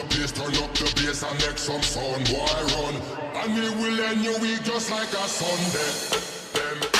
the place, turn up the bass and make some sound, boy run. And we will end your week just like a Sunday.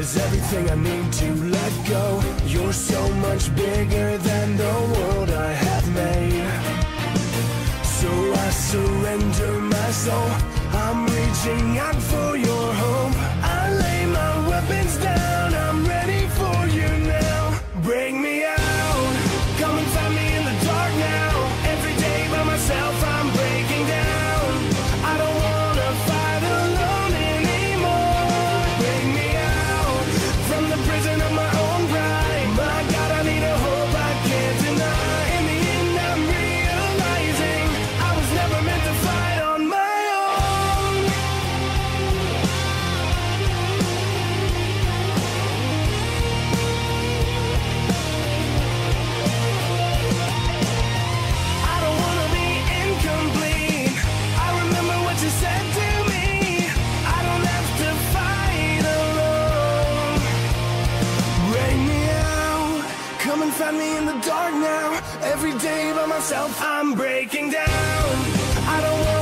is everything I need to let go. You're so much bigger than the world I have made. So I surrender my soul. I'm reaching out for your hope. I lay my weapons down. I'm ready Come and find me in the dark now. Every day by myself, I'm breaking down. I don't wanna